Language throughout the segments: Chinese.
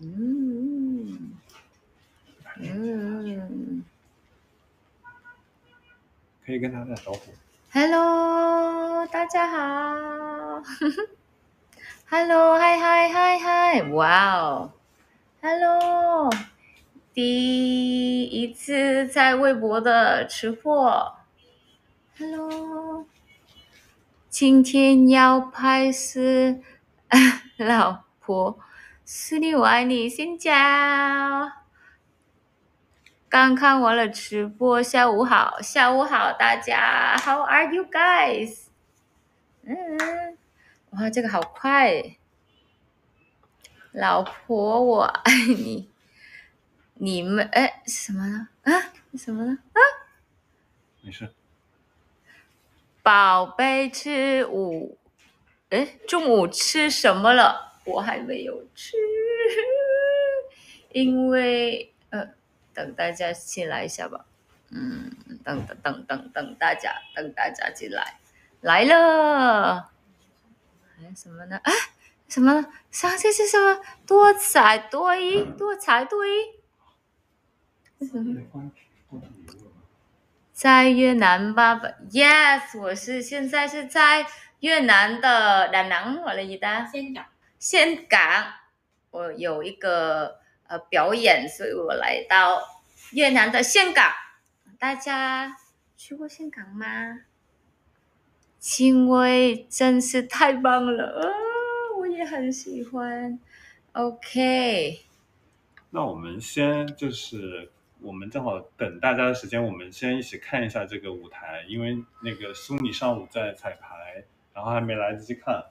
嗯嗯。可以跟他打招呼。，Hello，大家好，Hello，嗨嗨嗨嗨，哇哦，Hello，第一次在微博的吃货，Hello，今天要拍是 老婆，是你我爱你，新疆。刚看完了直播，下午好，下午好，大家，How are you guys？嗯，哇，这个好快，老婆，我爱你。你们哎什么呢？啊什么呢？啊，没事，宝贝吃午，哎中午吃什么了？我还没有吃，因为呃，等大家进来一下吧。嗯，等等等等等大家，等大家进来，来了。还什么呢？啊，什么呢？上这是什么？多才多艺，多才多艺。什么？在越南爸爸，yes，我是现在是在越南的南南我的一单先讲，岘港，我有一个呃表演，所以我来到越南的香港。大家去过香港吗？因为真是太棒了，啊，我也很喜欢。OK，那我们先就是我们正好等大家的时间，我们先一起看一下这个舞台，因为那个苏米上午在彩排，然后还没来得及看。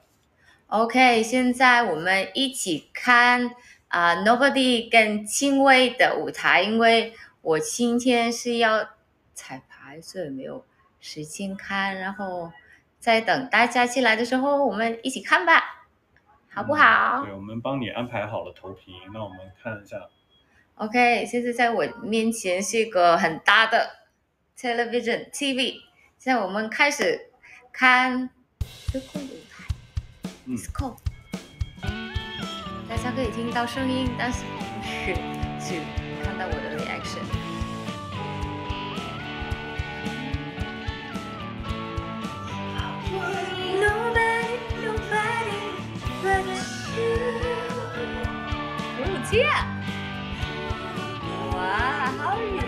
OK，现在我们一起看啊、Nobody 跟轻微的舞台，因为我今天是要彩排，所以没有时间看。然后在等大家进来的时候，我们一起看吧，好不好、对，我们帮你安排好了投屏，那我们看一下。o k 现在在我面前是一个很大的 television TV，现在我们开始看这个舞台。嗯 Disco，大家可以听到声音，但是不是去看到我的 reaction。Nobody, nobody but you 哦，这样，哇，好远。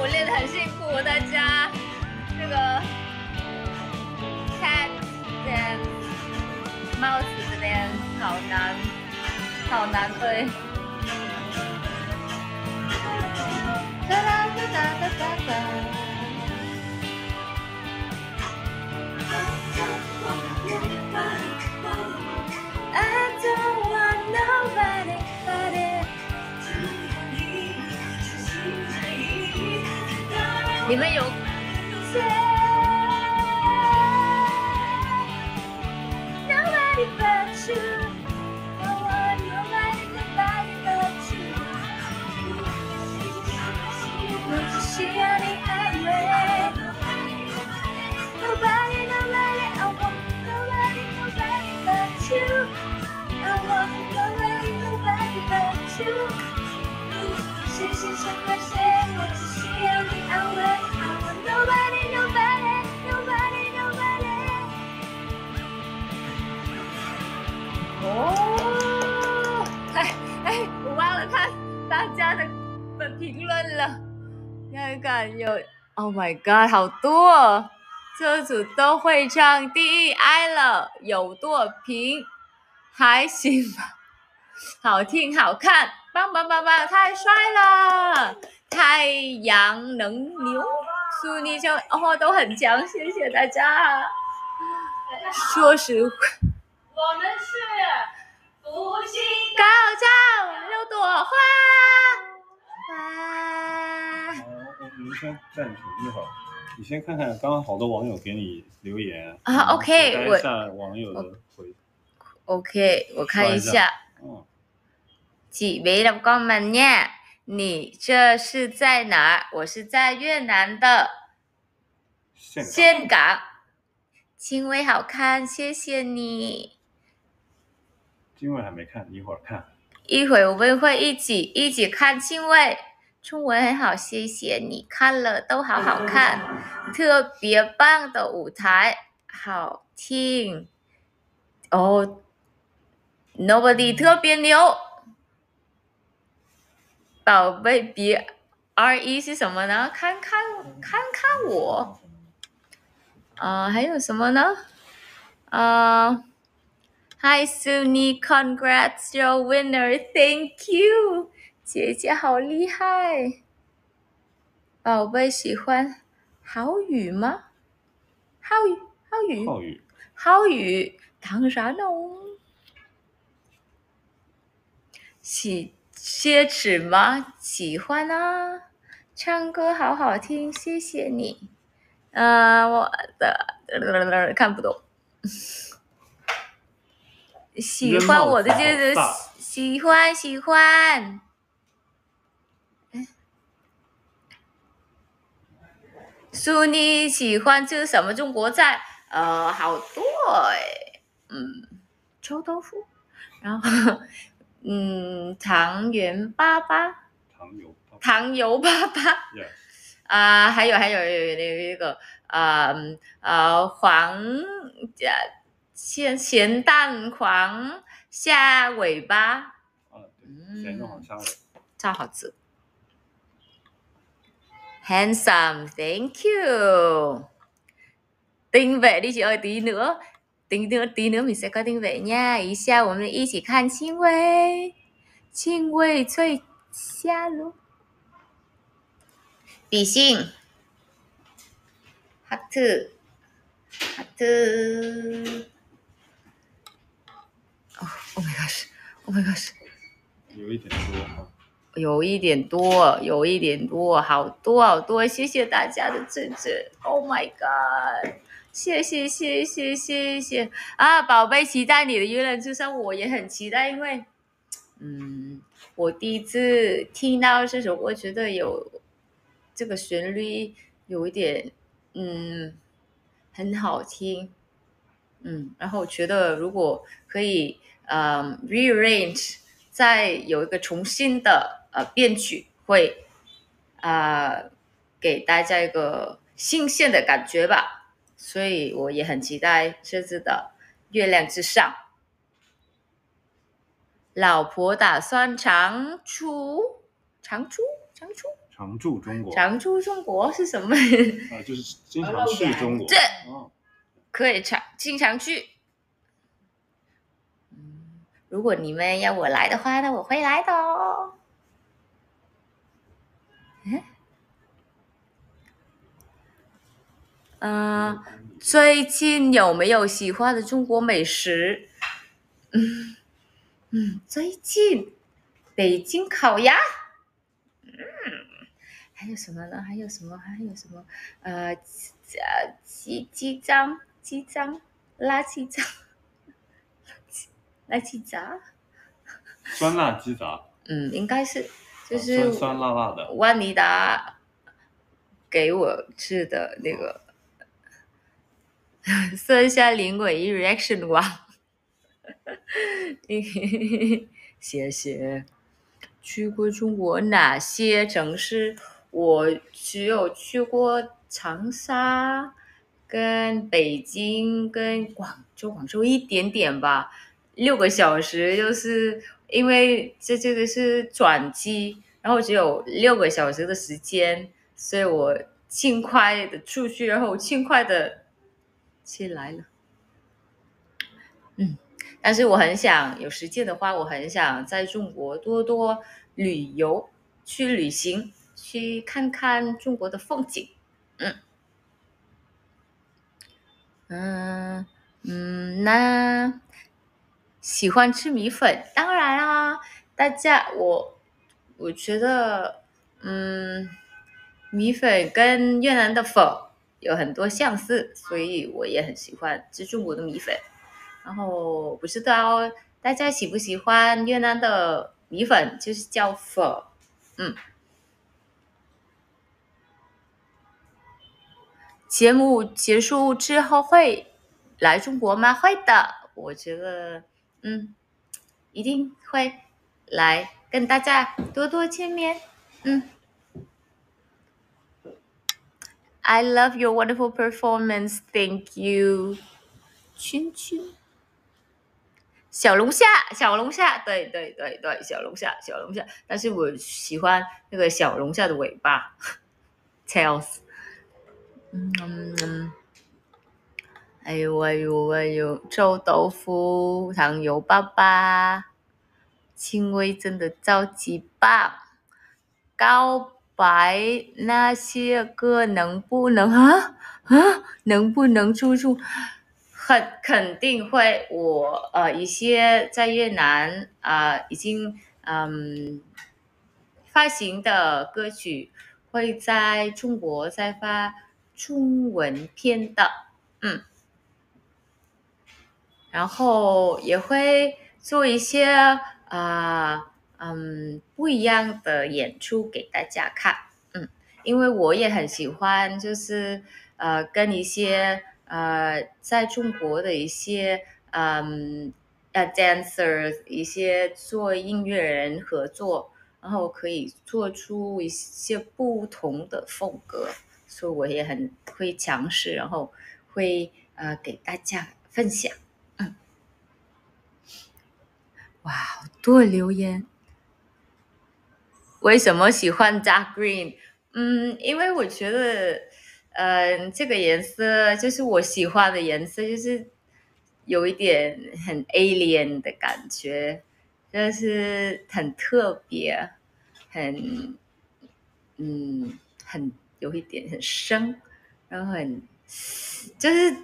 我练得很辛苦，大家。这个 cat and mouse 这边好难，好难对。哒哒哒哒哒哒你们有 Nobody but you. I want nobody, nobody but you. 我只需要你安慰。Nobody, nobody, I want nobody, nobody but you. I want nobody, nobody but you. 谁先伤害谁，我只需要你安慰。I want 哦，哎哎，我忘了看大家的的评论了。看看有，Oh my God，好多、哦，这组都会唱第一爱了，有多平，还行吧。好听好看，棒棒棒棒，太帅了！太阳能牛，苏妮就哦都很强，谢谢大家。说实话，我们是福星高照六朵花花。你，先暂停一会儿。你先看看，刚刚好多网友给你留言啊，OK，我我看一下网友的回，OK，我看一下下。嗯，chị bé đọc comment nha。你这是在哪儿？我是在越南的现场岘港。轻微好看，谢谢你。今晚还没看，一会儿看。一会儿我们会一起一起看庆未，中文很好，谢谢你看了都好好看，特别棒的舞台，好听哦。Nobody 特别牛，宝贝别 R E 是什么呢？看看看看我，啊、还有什么呢？啊、Hi Sunny, congrats, your winner. Thank you，姐姐好厉害。宝贝喜欢好雨吗？好雨，好雨，浩宇，好雨，当然哦。喜奢侈吗？喜欢啊，唱歌好好听，谢谢你。呃，我的看不懂。喜欢我的就是喜欢喜欢。苏妮喜欢吃什么中国菜？呃，好多哎，嗯，臭豆腐，然后嗯，糖圆粑粑，糖油，糖油粑粑。啊、还有还有有有一个呃嗯呃黄呃咸咸蛋黄虾尾巴。嗯，咸蛋黄虾尾，超好吃。Handsome，thank you。丁伟，你是二弟呢？丁丁弟呢？咪是个丁伟呀？一下我们一起看青薇，青薇最下路。比心，哈特，哈特。Oh, oh my gosh, oh my gosh. 有一点多啊。有一点多，有一点多，好多好多，谢谢大家的支持。Oh my god！谢谢谢谢谢谢啊，宝贝，期待你的月亮之上，我也很期待，因为，嗯，我第一次听到这首歌，觉得有这个旋律有一点，嗯，很好听，嗯，然后我觉得如果可以呃 rearrange，再有一个重新的呃编曲，会啊、给大家一个新鲜的感觉吧。所以我也很期待这次的《月亮之上》。老婆打算常出，常出，常出，常驻中国，常出中国是什么？啊，就是经常去中国。这哦，可以常经常去。如果你们要我来的话，那我会来的哦。嗯，呃，最近有没有喜欢的中国美食？嗯嗯，最近北京烤鸭。嗯，还有什么呢？还有什么？还有什么？呃，呃，鸡鸡胗、鸡胗、辣鸡胗、辣鸡杂。酸辣鸡杂，嗯，应该是就啊是酸酸辣辣的。万妮达给我吃的那个色下临尾 reaction 王，谢谢。去过中国哪些城市？我只有去过长沙、跟北京、跟广州，广州一点点吧，六个小时，就是因为这这个是转机，然后只有六个小时的时间，所以我尽快的出去，然后尽快的起来了。嗯，但是我很想有时间的话，我很想在中国多多旅游，去旅行，去看看中国的风景。嗯嗯嗯，那喜欢吃米粉，当然啦，大家我我觉得，嗯，米粉跟越南的粉有很多相似，所以我也很喜欢吃中国的米粉。然后不知道大家喜不喜欢越南的米粉，就是叫粉。嗯，节目结束之后会来中国吗？会的，我觉得，嗯，一定会来跟大家多多见面。嗯，I love your wonderful performance. Thank you. 圈圈，小龙虾，小龙虾，对对对对，小龙虾，小龙虾。但是我喜欢那个小龙虾的尾巴，tails。嗯嗯。哎呦哎呦哎呦，臭豆腐、糖油粑粑，轻微真的超级棒。告白那些歌能不能啊啊？能不能出出？很肯定会我，呃一些在越南啊、已经嗯发行的歌曲会在中国再发中文片的，嗯，然后也会做一些啊、嗯不一样的演出给大家看，嗯，因为我也很喜欢，就是呃跟一些呃在中国的一些嗯呃 dancer 一些做音乐人合作，然后可以做出一些不同的风格，所以我也很会尝试，然后会呃给大家分享。嗯，哇，好多留言。为什么喜欢 dark green？嗯，因为我觉得，呃，这个颜色就是我喜欢的颜色，就是有一点很 alien 的感觉，就是很特别，很，嗯，很有一点很深，然后很，就是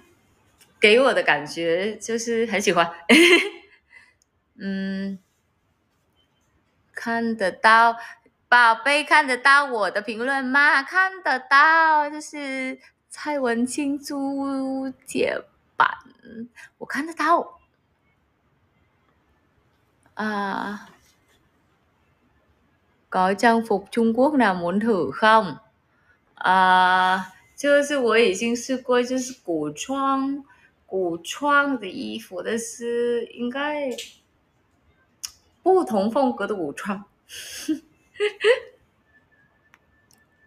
给我的感觉就是很喜欢，嗯，看得到，宝贝看得到我的评论吗？看得到，就是蔡文清朱姐版，我看得到。啊，có trang phục Trung Quốc nào muốn thử không？啊，就是我已经试过，就是古装，古装的衣服，但是应该。不同风格的舞装，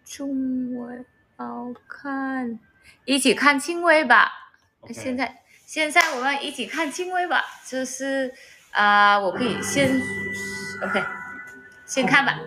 中文好看，一起看轻微吧。那现在，现在我们一起看轻微吧。就是啊，我可以先，OK，先看吧。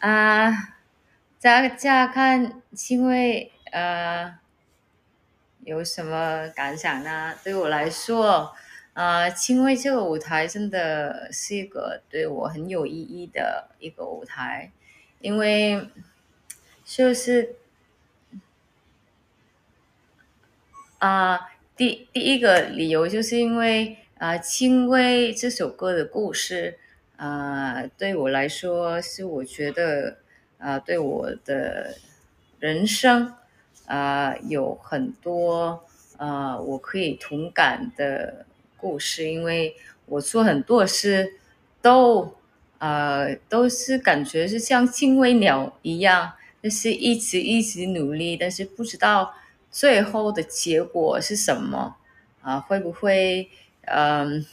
啊，大家看因为呃有什么感想呢？对我来说，呃，因为这个舞台真的是一个对我很有意义的一个舞台，因为就是啊、第第一个理由就是因为啊，轻微这首歌的故事，啊，对我来说是我觉得啊，对我的人生啊有很多啊我可以同感的故事，因为我做很多事都呃都是感觉是像精卫鸟一样，就是一直一直努力，但是不知道最后的结果是什么啊、会不会嗯、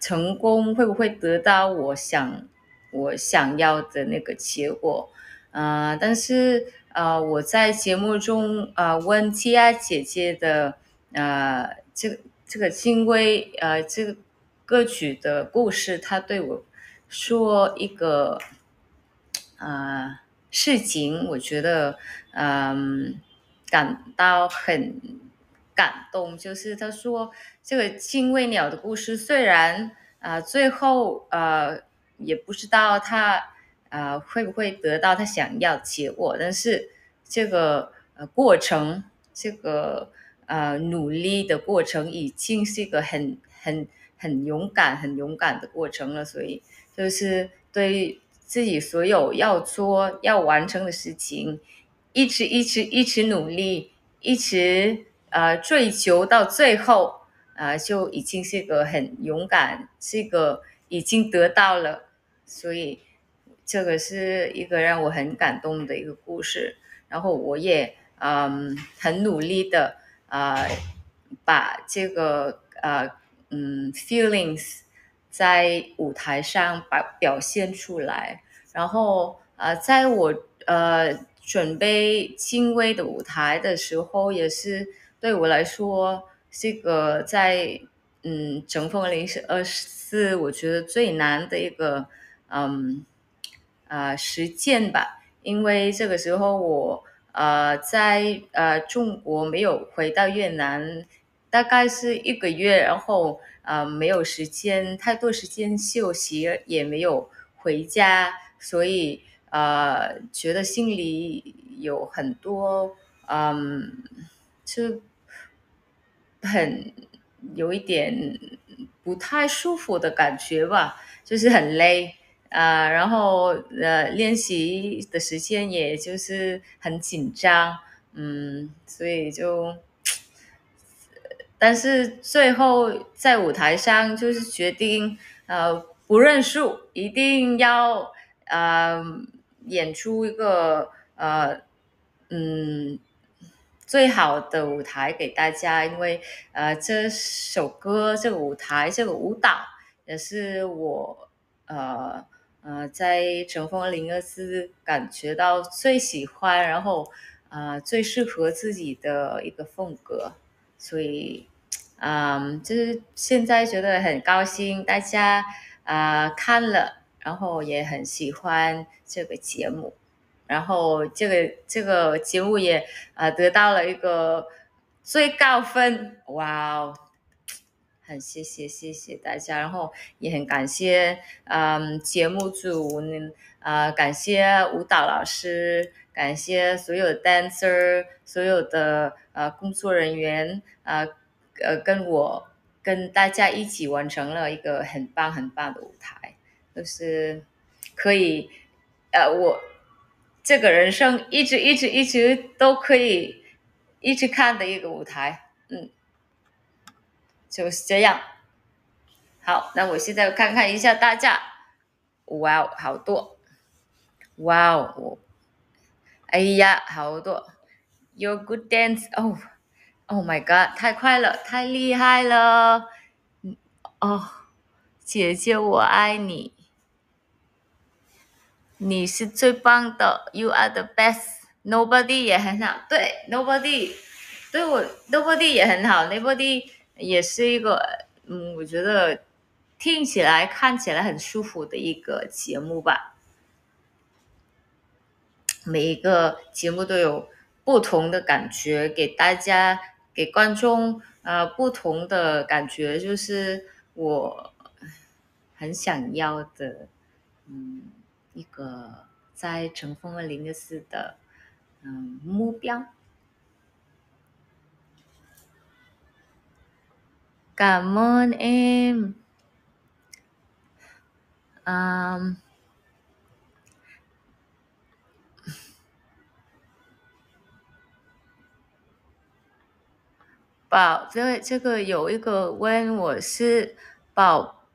成功，会不会得到我想我想要的那个结果？啊、但是呃，我在节目中呃问 T I 姐姐的呃这这个金威呃这个歌曲的故事，她对我说一个呃事情，我觉得嗯感到很感动，就是他说这个精卫鸟的故事，虽然啊、最后呃也不知道他啊会不会得到他想要的结果，但是这个呃过程，这个呃努力的过程，已经是一个很很很勇敢、很勇敢的过程了，所以就是对自己所有要做、要完成的事情，一直一直一直努力，一直呃追求到最后，啊、就已经是一个很勇敢，是一个已经得到了，所以这个是一个让我很感动的一个故事。然后我也嗯很努力的啊、把这个呃嗯 feelings 在舞台上把表现出来。然后呃，在我呃准备轻微的舞台的时候，也是对我来说这个在嗯整风零是二十四，我觉得最难的一个嗯呃实践吧，因为这个时候我呃在呃中国没有回到越南，大概是一个月，然后呃没有时间太多时间休息，也没有回家，所以呃觉得心里有很多嗯就很有一点不太舒服的感觉吧，就是很累。啊、然后呃，练习的时间也就是很紧张，嗯，所以就，但是最后在舞台上就是决定，呃，不认输，一定要呃演出一个呃嗯最好的舞台给大家，因为呃这首歌、这个舞台、这个舞蹈也是我呃呃在乘风零二四感觉到最喜欢，然后呃最适合自己的一个风格，所以嗯，就是现在觉得很高兴，大家啊、看了，然后也很喜欢这个节目。然后这个这个节目也呃得到了一个最高分，哇哦！很谢谢谢谢大家，然后也很感谢嗯节目组，嗯呃感谢舞蹈老师，感谢所有 dancer，所有的呃工作人员，呃呃跟我跟大家一起完成了一个很棒很棒的舞台，就是可以呃我这个人生一直一直一直都可以一直看的一个舞台，嗯。就是这样。好，那我现在看看一下大家，哇哦，好多，哇哦，哎呀，好多，Your good dance，哦，Oh my God，太快了，太厉害了，嗯哦，姐姐我爱你，你是最棒的，You are the best，Nobody 也很好，对，Nobody，对我 Nobody 也很好，Nobody 也是一个，嗯，我觉得听起来、看起来很舒服的一个节目吧。每一个节目都有不同的感觉，给大家、给观众呃不同的感觉，就是我很想要的，嗯，一个在乘风二零二四的嗯目标。Cảm ơn em. Um, 宝，这这个有一个问我是宝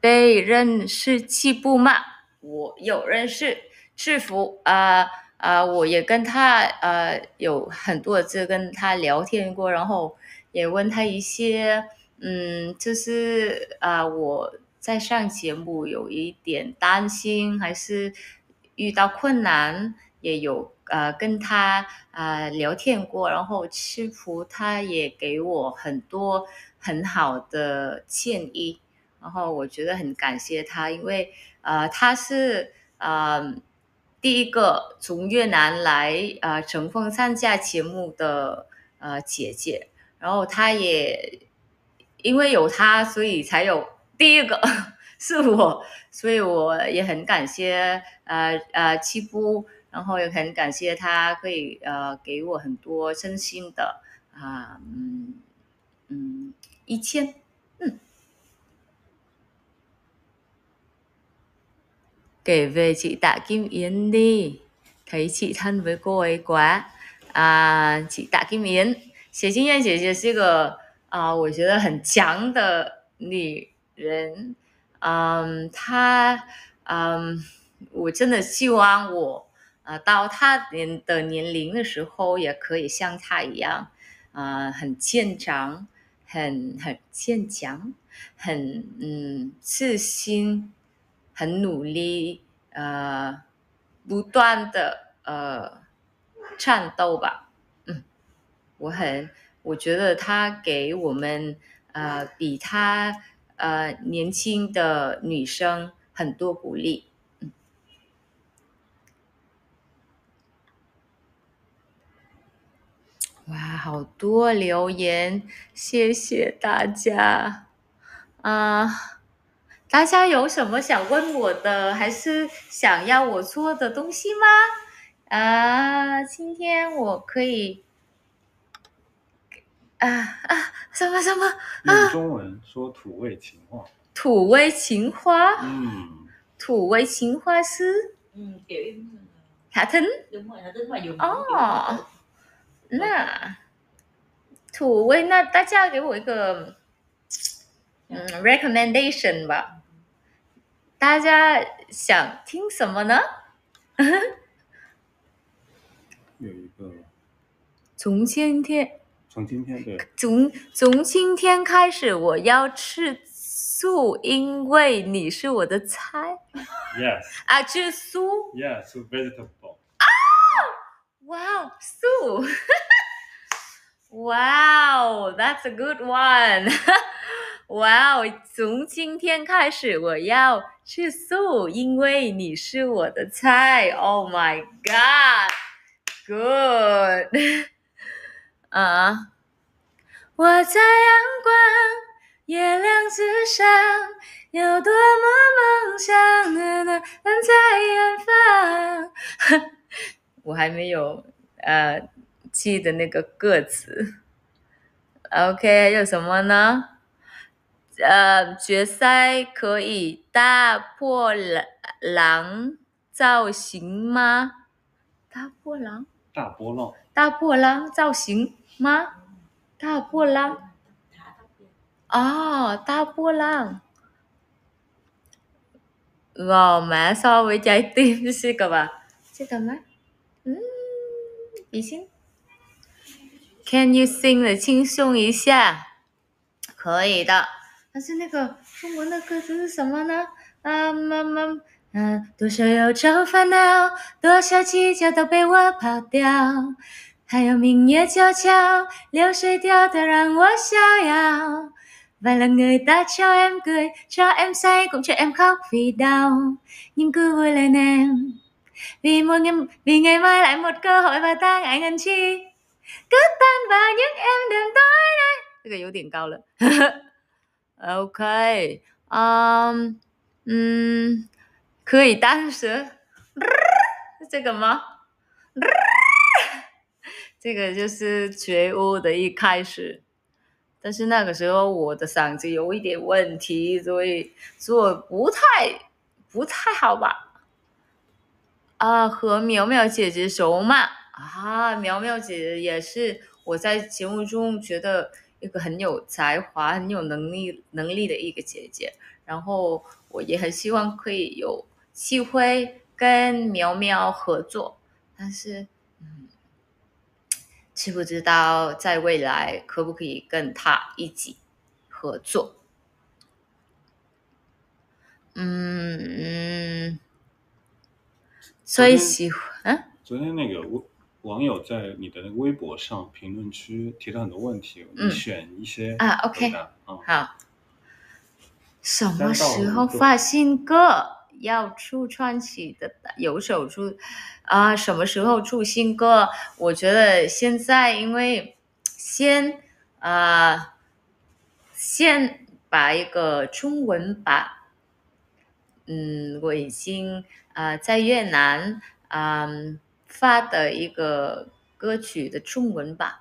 贝认识气步吗？我有认识制服啊啊、我也跟他呃有很多次跟他聊天过，然后也问他一些嗯，就是啊、我在上节目有一点担心，还是遇到困难，也有呃跟他呃聊天过，然后师傅他也给我很多很好的建议，然后我觉得很感谢他，因为呃他是呃第一个从越南来呃乘风参加节目的呃姐姐，然后他也因为有他，所以才有第一个 是我，所以我也很感谢呃呃七夫，然后也很感谢他可以呃给我很多真心的啊嗯嗯意见，嗯，kể về chị Tạ Kim Yến đi. Thấy chị thân với cô ấy quá. Chị Tạ Kim Yến 写经验姐姐是一个啊、我觉得很强的女人，嗯，她，嗯，我真的希望我，啊，到她年的年龄的时候，也可以像她一样，啊、很健长，很很坚强，很嗯自信，很努力，呃，不断的呃战斗吧，嗯，我很。我觉得他给我们呃比他呃年轻的女生很多鼓励。嗯，哇，好多留言，谢谢大家啊！大家有什么想问我的，还是想要我做的东西吗？啊，今天我可以。啊啊！什么什么用中文说土味情话。土味情话？嗯，土味情话是嗯 kiểu Hà Thính đúng rồi nó tính mà dùng Ồ. 那土味，那大家给我一个嗯 recommendation 吧。大家想听什么呢？有一个从今天从今天对从从今天开始，我要吃素，因为你是我的菜 yes 啊，吃素。yes vegetable。哇，素。哇哦，That's a good one。哇哦，从今天开始我要吃素，因为你是我的菜。Oh my god，good 啊！我在阳光、月亮之上，有多么梦想呢？呢，在远方。我还没有呃记得那个个子。OK，有什么呢？呃，决赛可以大破狼狼造型吗？大波浪，大波浪，大波浪造型吗？大波浪 thả tóc đi 哦，大波浪。gò má so với trái tim 是个吧？这个吗？嗯，比心。Can you sing 的轻松一下？可以的。但是那个中文的歌词是什么呢？啊妈妈，嗯，多少忧愁烦恼，多少祈求都被我抛掉，还有明月悄悄，流水掉的让我逍遥。 Và là người ta cho em cười Cho em say cũng cho em khóc vì đau Nhưng cứ vui lên em Vì một ngày, vì ngày mai lại một cơ hội Và ta ngại ngần chi Cứ tan vào những em đường tối nay 这个有点高了 OK 嗯、嗯可以单舌是这个吗？这个就是觉悟的一开始，但是那个时候我的嗓子有一点问题，所以做不太不太好吧？啊，和苗苗姐姐熟嘛？啊，苗苗姐姐也是我在节目中觉得一个很有才华、很有能力能力的一个姐姐，然后我也很希望可以有机会跟苗苗合作，但是嗯，知不知道在未来可不可以跟她一起合作？嗯嗯，所以喜欢，嗯，昨天那个微网友在你的那个微博上评论区提了很多问题，嗯你选一些啊，OK 好。什么时候发新歌？要出专辑的，有首出啊、什么时候出新歌？我觉得现在因为先啊、先把一个中文版，嗯，我已经啊、在越南啊、发的一个歌曲的中文版，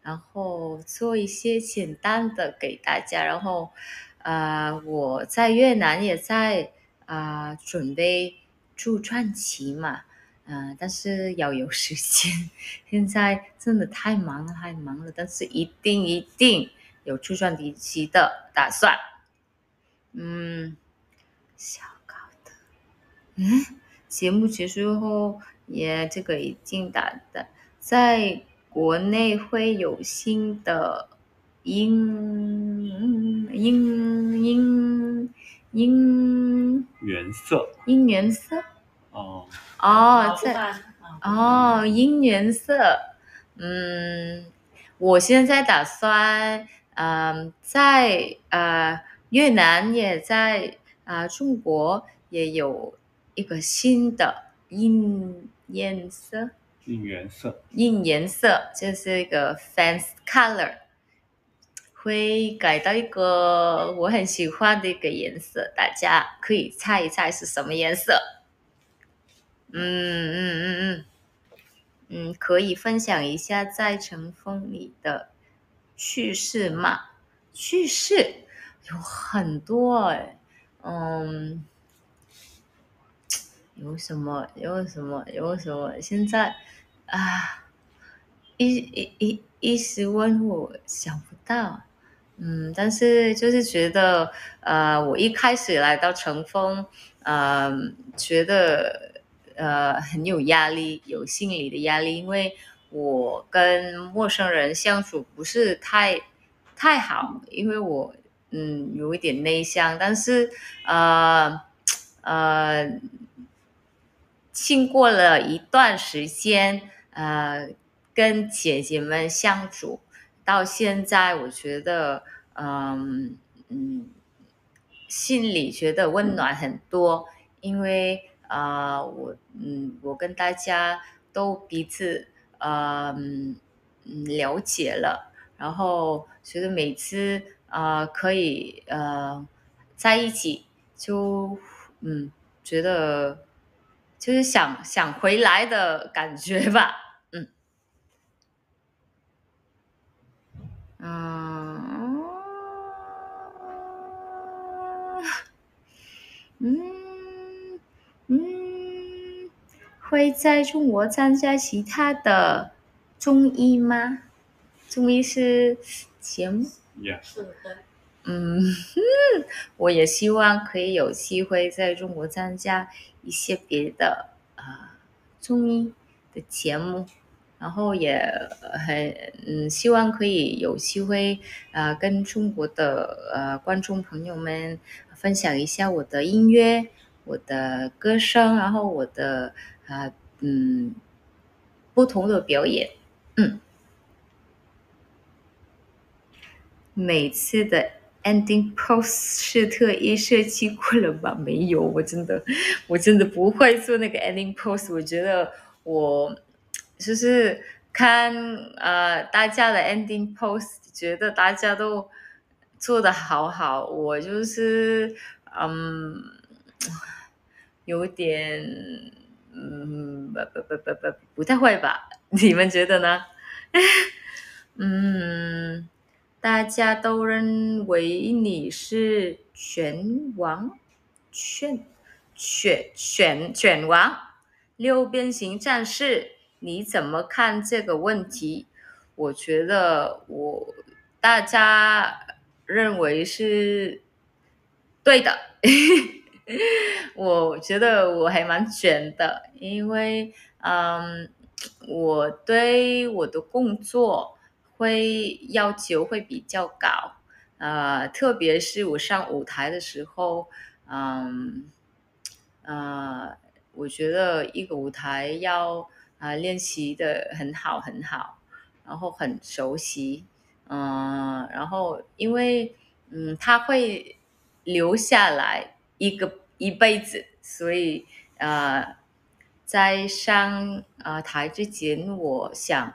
然后做一些简单的给大家，然后呃，我在越南也在啊、准备出专辑嘛，嗯、但是要有时间，现在真的太忙了，太忙了，但是一定一定有出专辑的打算，嗯，小高的，嗯，节目结束后也这个已经打的，在国内会有新的音音音音原色。音原色。哦，哦，在在哦，音原色，嗯，我现在打算，嗯、在呃越南也在啊、中国也有一个新的音颜色，印颜色印颜色就是一个 fans color，会改到一个我很喜欢的一个颜色，大家可以猜一猜是什么颜色。嗯嗯嗯嗯嗯，可以分享一下在尘封里的趣事吗？趣事有很多哎，嗯，有什么有什么有什么？现在啊，一一一一时问我想不到，嗯，但是就是觉得，呃，我一开始来到乘风，呃，觉得呃很有压力，有心理的压力，因为我跟陌生人相处不是太太好，因为我嗯有一点内向，但是呃呃，经过了一段时间，呃，跟姐姐们相处，到现在，我觉得，嗯嗯，心里觉得温暖很多，因为啊、呃我嗯，我跟大家都彼此呃嗯嗯了解了，然后觉得每次啊、呃可以呃在一起就嗯觉得就是想想回来的感觉吧，嗯嗯嗯嗯，会在中国参加其他的综艺吗？综艺是节目。，yes，是的，嗯，我也希望可以有机会在中国参加一些别的啊、综艺的节目，然后也很嗯希望可以有机会啊、跟中国的呃观众朋友们分享一下我的音乐、我的歌声，然后我的啊、嗯不同的表演。嗯每次的 ending pose 是特意设计过了吧？没有，我真的我真的不会做那个 ending pose。我觉得我就是看呃大家的 ending pose，觉得大家都做的好好，我就是嗯有点嗯不不不不不不太会吧？你们觉得呢？嗯，大家都认为你是拳王，拳选选选王，六边形战士，你怎么看这个问题？我觉得我大家认为是对的，我觉得我还蛮卷的，因为嗯，我对我的工作会要求会比较高，呃，特别是我上舞台的时候，嗯，呃，我觉得一个舞台要啊、呃练习的很好很好，然后很熟悉，嗯、然后因为嗯，他会留下来一个一辈子，所以呃，在上呃台之前，我想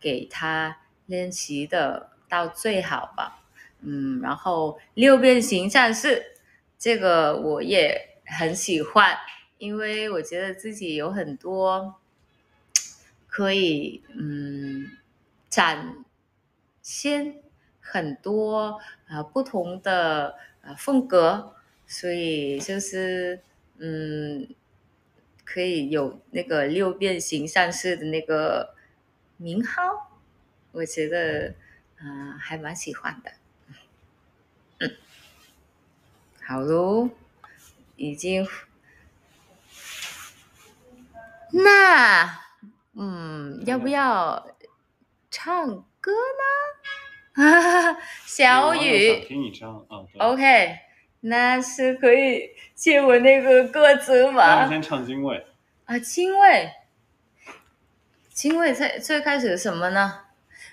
给他练习的到最好吧，嗯，然后六边形战士这个我也很喜欢，因为我觉得自己有很多可以嗯展现很多呃不同的呃风格，所以就是嗯可以有那个六边形战士的那个名号，我觉得嗯、呃还蛮喜欢的。嗯，好喽，已经那嗯，要不要唱歌呢？小雨听你唱啊，，OK，那是可以借我那个歌词那吗你？先唱精卫。啊，精卫。精卫，最最开始是什么呢？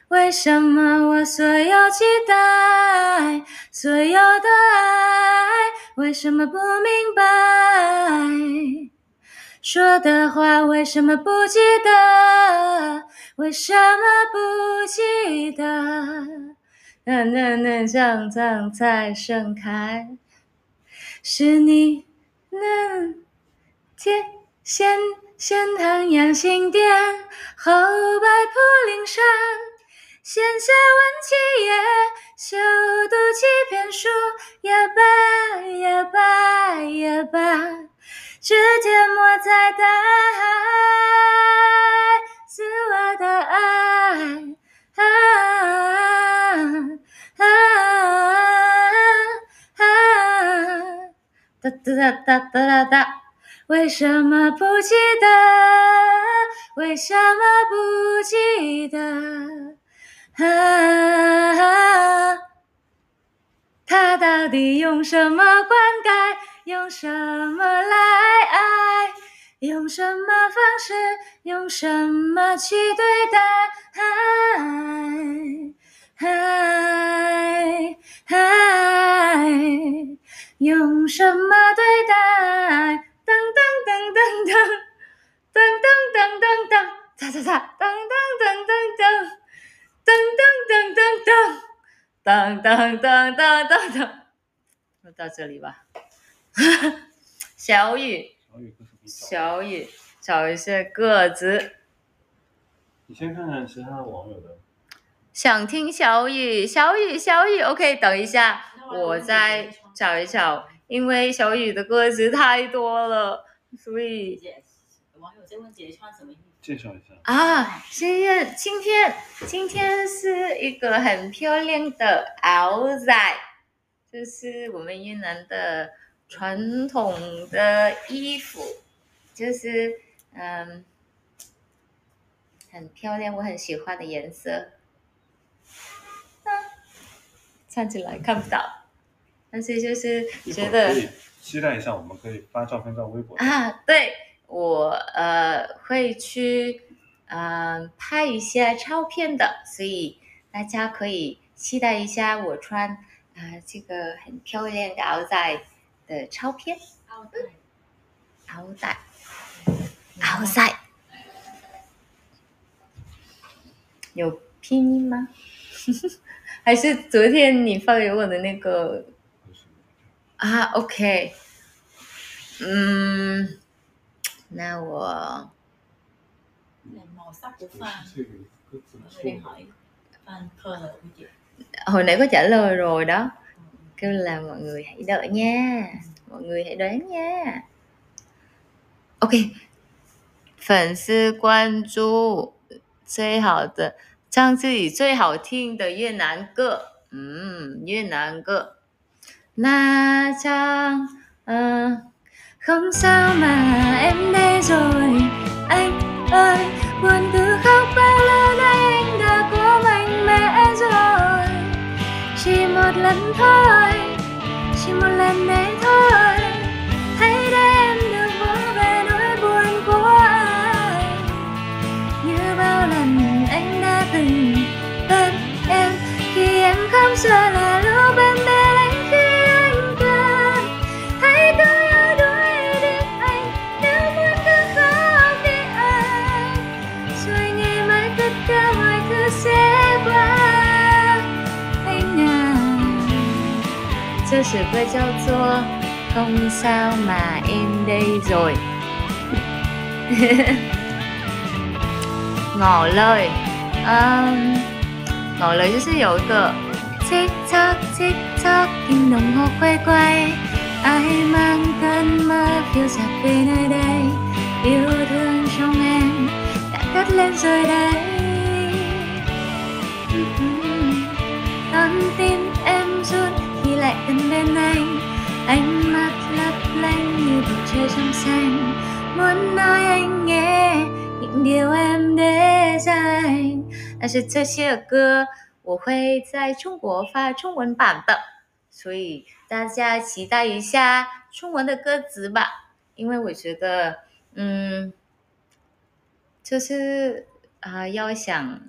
为什么我所有期待，所有的爱，为什么不明白？说的话为什么不记得？为什么不记得？嫩嫩嫩长长才盛开，是你那天先先唐阳新店，后白普陵山，闲暇闻其叶，修读几篇书，也罢也罢也罢，这天莫再待，是我的爱。啊啊啊！哒哒哒哒哒哒哒，为什么不记得？为什么不记得？啊！他到底用什么灌溉？用什么来爱？用什么方式？用什么去对待？爱，爱，用什么对待？噔噔噔噔噔，噔噔噔噔噔，哒哒哒，噔噔噔噔噔，噔噔噔噔噔，噔噔噔噔噔，就到这里吧。小雨，小雨小雨，找一些个子。你先看看其他网友的。想听小雨，小雨，小雨。OK，等一下，我我再找一找，因为小雨的歌词太多了，所以姐，网友在问姐穿什么衣服？介绍一下。啊，今天今天今天是一个很漂亮的袄仔，这是我们越南的传统的衣服，就是嗯，很漂亮，我很喜欢的颜色。啊，看起来看不到，但是就是觉得可以期待一下，我们可以发照片到微博。啊，对我呃会去嗯、呃拍一些照片的，所以大家可以期待一下我穿啊、这个很漂亮的袄仔的照片。奥黛袄仔，袄仔，有拼音吗？还是昨天你发给我的那个啊？OK，嗯，那我你 màu sắc của fan hơi hỏi fan color của chị hồi nãy có trả lời rồi đó kêu là mọi người hãy đợi nha mọi người hãy đoán nha OK，粉丝关注最好的唱自己最好听的越南歌，嗯，越南歌。那唱 ờ, không sao mà em đây rồi. Anh ơi buồn cứ khóc bao lâu nay anh đã cố mạnh mẽ rồi? Chỉ một lần thôi, chỉ một lần này thôi. Hãy để em được vỗ về nỗi buồn của anh như bao lần anh đã từng bên em khi em khóc giờ là 首歌叫做《không sao mà em đây rồi》。ngỏ lời um, ngỏ lời 就是有一个 tick tock tick tock kim đồng hồ quay quay ai mang cơn mơ phiêu dạt về nơi đây yêu thương trong em đã cất lên rồi đây Khi lại gần bên anh ánh mắt lấp lánh như bầu trời trong xanh muốn nói anh nghe những điều em để dành 但是这些歌我会在中国发中文版的，所以大家期待一下中文的歌词吧，因为我觉得，嗯，就是啊、要想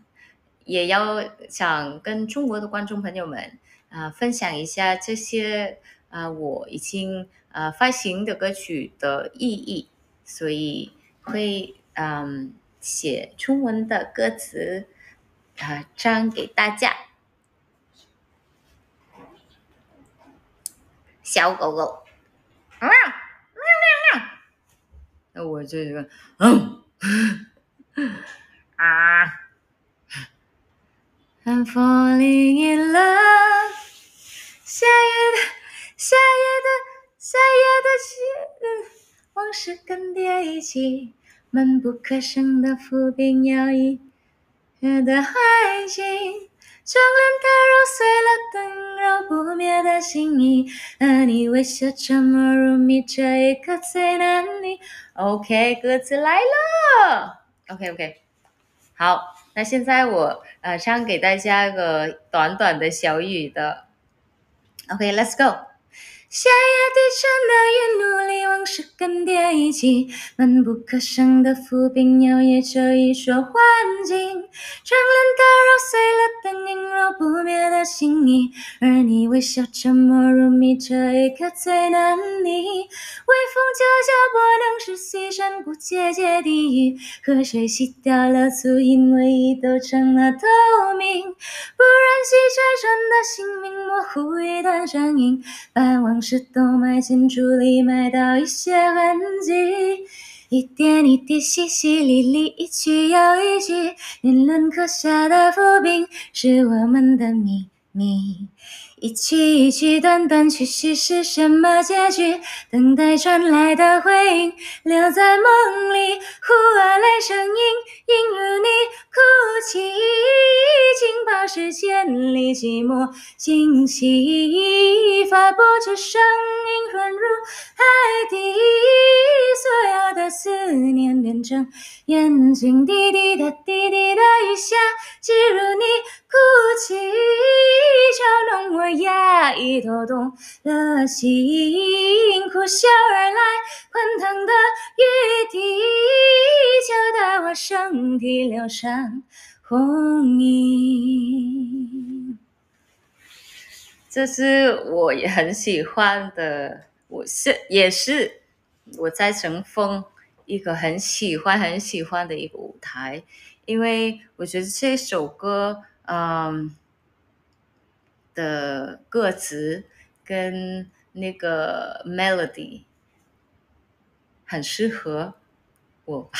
也要想跟中国的观众朋友们啊、分享一下这些啊、我已经啊、发行的歌曲的意义，所以会嗯写中文的歌词啊、唱给大家。小狗狗，喵喵喵喵，那我这个嗯啊。I'm falling in love，夏夜的，夏夜的，夏夜的雨，往事更迭一起，闷不可声的浮萍摇曳的爱情，窗帘它揉碎了灯揉不灭的心意，而你微笑沉默如谜，这一刻最难离。OK，歌词来了。OK OK，好，那现在我呃唱给大家个短短的小雨的。Okay, let's go. 下雨低沉的云努力往事更迭一起，闷不可声的浮萍摇曳着一说幻境。窗帘它揉碎了灯影揉不灭的心意，而你微笑沉默如谜，这一刻最难离。微风悄悄拨弄湿西山谷结结地雨，河水洗掉了足印，回忆都成了透明。不忍细拆穿的姓名，模糊一段身影，把往是都埋进土里，埋到一些痕迹。一点一滴，淅淅沥沥，一句又一句，年轮刻下的伏笔，是我们的秘密。一曲一曲，断断续续，是什么结局？等待传来的回应，留在梦里。忽而泪声隐，映入你哭泣，竟把时间里寂寞清晰，发不出声音润入海底，所有的思念变成眼睛滴滴答滴滴答雨下，记入你哭泣，嘲弄我压抑抖动了心，呼啸而来滚烫的雨滴，就在我身体留上红印。这是我也很喜欢的，我是也是我在乘风一个很喜欢很喜欢的一个舞台，因为我觉得这首歌，嗯的歌词跟那个 melody 很适合我，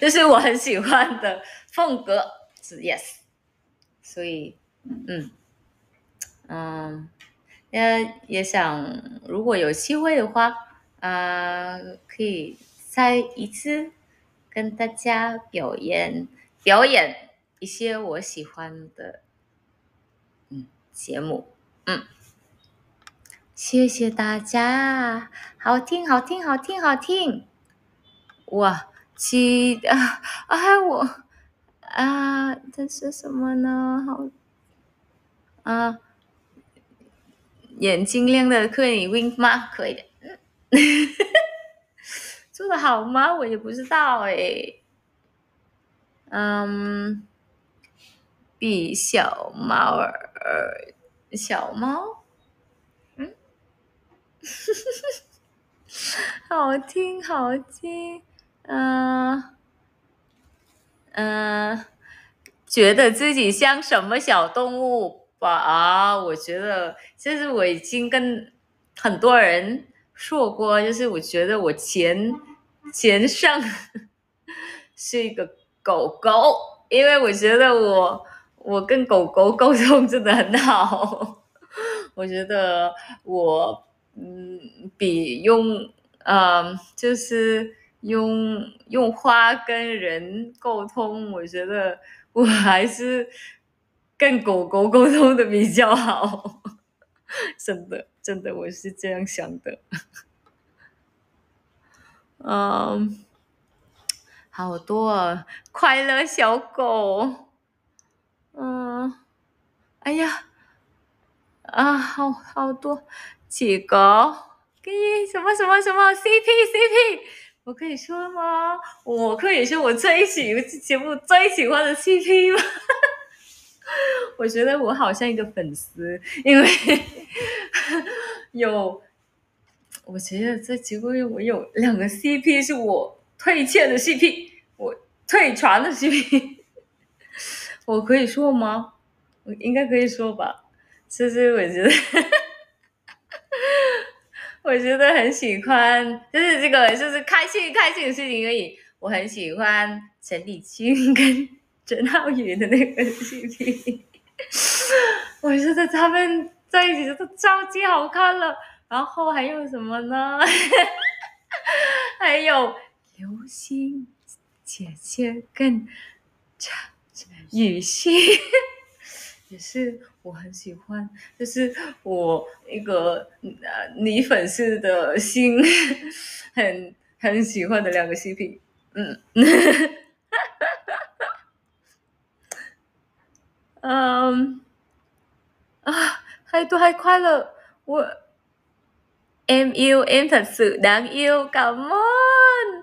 就是我很喜欢的风格是 yes，所以嗯嗯，也也想如果有机会的话，啊、可以再一次跟大家表演表演一些我喜欢的节目，嗯，谢谢大家，好听好听好听好听，哇，期 啊啊我啊这是什么呢？好啊，眼睛亮的可以 wink 吗？可以的。嗯 做的好吗？我也不知道诶。嗯，比小猫儿，小猫，嗯，好听好听，嗯、嗯、觉得自己像什么小动物吧？啊，我觉得，其实我已经跟很多人说过，就是我觉得我前前上 是一个狗狗，因为我觉得我我跟狗狗沟通真的很好，我觉得我嗯比用嗯就是用用花跟人沟通，我觉得我还是跟狗狗沟通的比较好，真的真的我是这样想的，嗯。好多啊，快乐小狗，哎呀，啊，好好多几个，给什么什么什么 CP CP，我可以说吗？我可以说我最喜节目最喜欢的 CP 吗？我觉得我好像一个粉丝，因为有，我觉得这节目我有两个 CP 是我推荐的 CP，我退传的 CP，我可以说吗？我应该可以说吧。其实我觉得，我觉得很喜欢，就是这个就是开心开心的事情而已。我很喜欢陈李青跟 郑浩宇的那个 CP，我觉得他们在一起真的超级好看了。然后还有什么呢？还有刘星姐姐跟陈雨欣，也是我很喜欢，就是我一个呃女粉丝的心很很喜欢的两个 CP，嗯，嗯啊，hai tôi hai khoai 了，我 em yêu em thật sự đáng yêu cảm ơn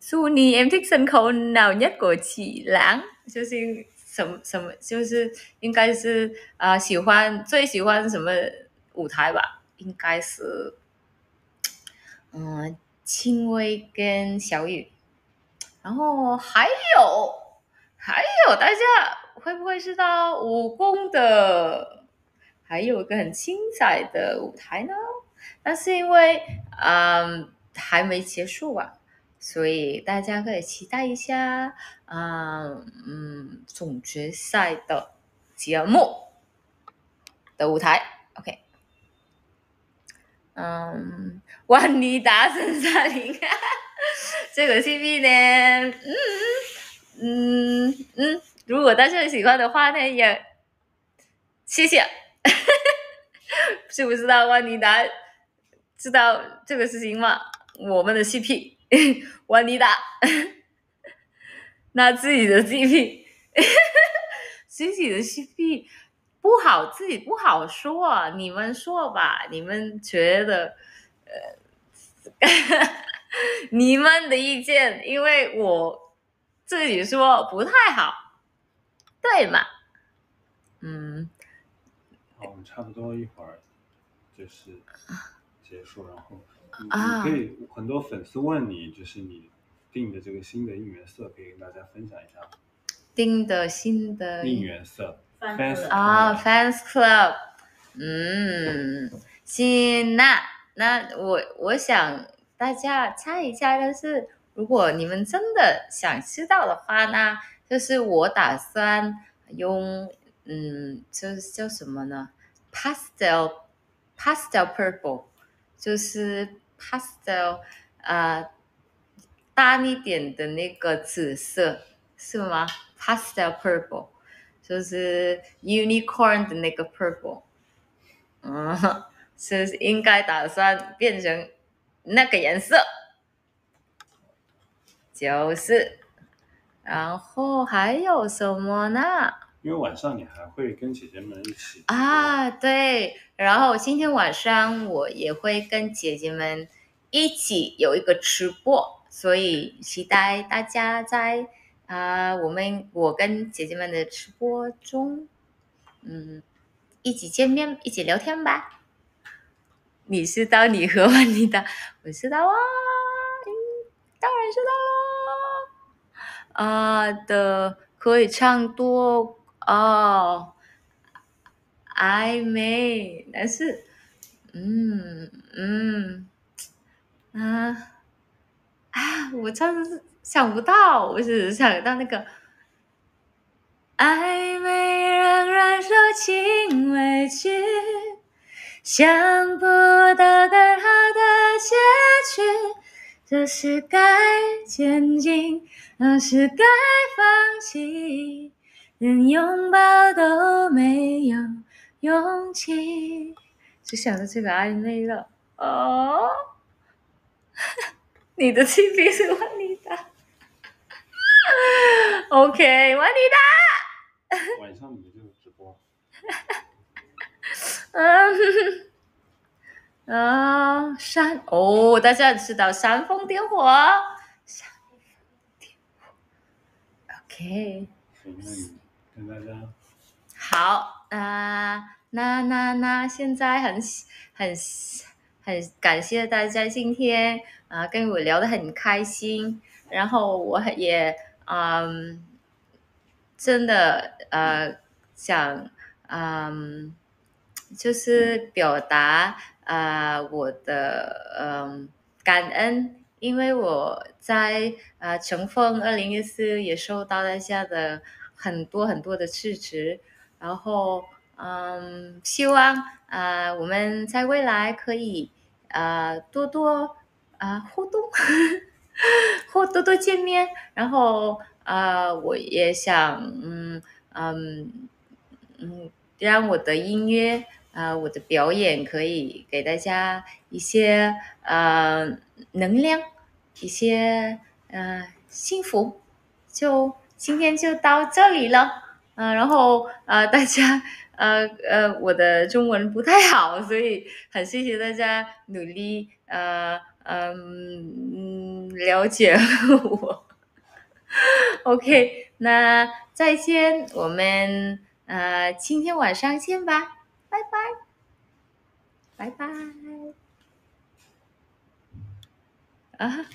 Sunny em thích sân khấu nào nhất của chị Lãng 就是什么什么就是应该是啊、喜欢最喜欢什么舞台吧？应该是嗯轻微跟小雨，然后还有还有大家会不会知道武功的还有一个很精彩的舞台呢？但是因为嗯还没结束啊，所以大家可以期待一下，嗯嗯总决赛的节目的舞台。OK，嗯，万妮达森萨林，这个 CP 呢，嗯嗯嗯，如果大家喜欢的话呢，也谢谢。知不知道万妮达知道这个事情吗？我们的 CP 万妮达，那自己的 CP，自己的 CP 不好，自己不好说，你们说吧，你们觉得，呃，你们的意见，因为我自己说不太好，对嘛？嗯。好，我们差不多一会儿就是结束，然后啊你可以很多粉丝问你，就是你定的这个新的应援色，可以跟大家分享一下定的新的应援色。Fans 啊，fans club，嗯，行，那那我我想大家猜一下，但是如果你们真的想知道的话呢，就是我打算用，嗯，就是叫什么呢？pastel pastel purple，就是 pastel，呃，淡一点的那个紫色，是吗？pastel purple。就是 unicorn 的那个 purple，嗯，是应该打算变成那个颜色，就是，然后还有什么呢？因为晚上你还会跟姐姐们一起啊，对，然后今天晚上我也会跟姐姐们一起有一个直播，所以期待大家在啊、我们我跟姐姐们的直播中，嗯，一起见面，一起聊天吧。你知道你和我你的，我知道啊，嗯，当然知道喽。啊的，可以唱多哦。暧昧，但是，嗯嗯啊啊，我真的是想不到，我只是想到那个暧昧让人受尽委屈，想不到更好的结局，这是该前进，还是该放弃？连拥抱都没有勇气，只想着这个暧昧了哦。你的 TP 是万妮达，OK，万妮晚上你们就直播。达，嗯，啊，煽哦，大家知道煽风点火，煽风点火，OK。大家。好，那那那那现在很很很感谢大家今天啊、跟我聊得很开心，然后我也嗯真的呃想嗯就是表达呃我的嗯感恩，因为我在呃乘风二零一四也受到大家的很多很多的支持，然后嗯希望呃我们在未来可以呃多多啊、互动，或多多见面，然后呃我也想嗯嗯嗯让我的音乐。呃，我的表演可以给大家一些呃能量，一些呃幸福。就今天就到这里了，嗯、然后呃 大家呃呃我的中文不太好，所以很谢谢大家努力呃嗯了解我。OK，那再见，我们呃今天晚上见吧。拜拜，拜拜。啊。